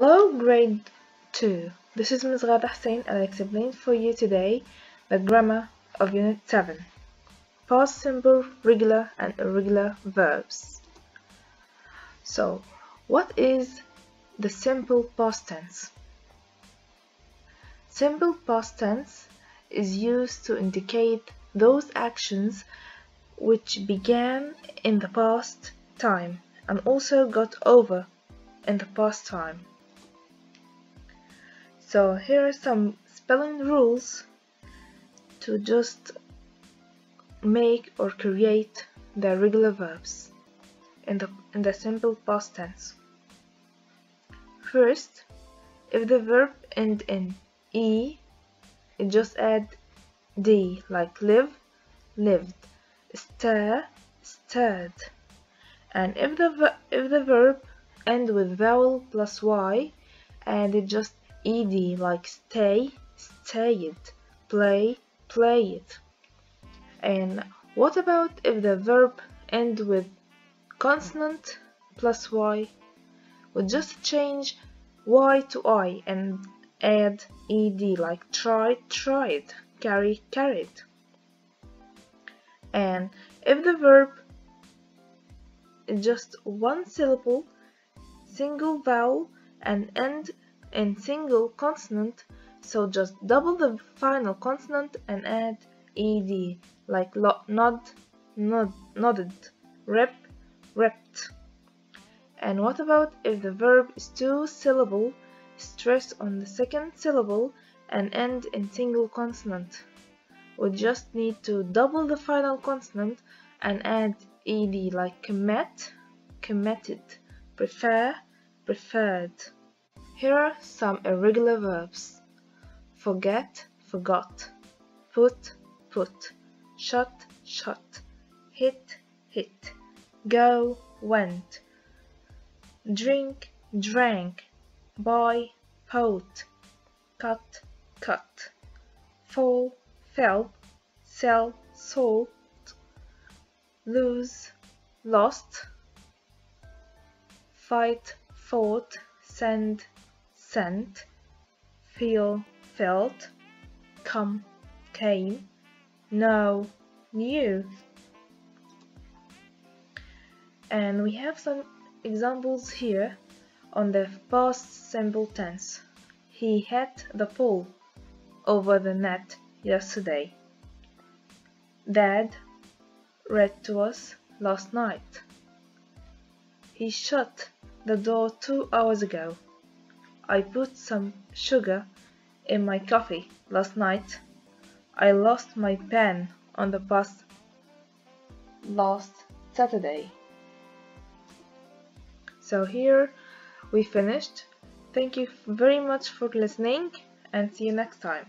Hello grade 2, this is Ms. Ghada Hussein and I explain for you today the grammar of unit 7 past simple, regular and irregular verbs. So, what is the simple past tense? Simple past tense is used to indicate those actions which began in the past time and also got over in the past time. So here are some spelling rules to just make or create the regular verbs in the, in the simple past tense. First, if the verb end in E, it just add D like live, lived, stir, stirred. And if the, if the verb end with vowel plus Y, and it just ed like stay, stayed, play, played. And what about if the verb end with consonant plus y? We just change y to i and add ed like try, tried, carry, carried. And if the verb is just one syllable, single vowel and end in single consonant so just double the final consonant and add ed like nod, nod nodded rep repped and what about if the verb is two syllable stress on the second syllable and end in single consonant? We just need to double the final consonant and add ed like commit committed prefer preferred here are some irregular verbs. Forget, forgot. Put, put. Shut, shut. Hit, hit. Go, went. Drink, drank. Buy, bought. Cut, cut. Fall, fell. Sell, sold. Lose, lost. Fight, fought. Send, sent, feel, felt, come, came, know, knew. And we have some examples here on the past simple tense. He hit the pole over the net yesterday. Dad read to us last night. He shut the door two hours ago. I put some sugar in my coffee last night. I lost my pen on the bus last Saturday. So here we finished. Thank you very much for listening and see you next time.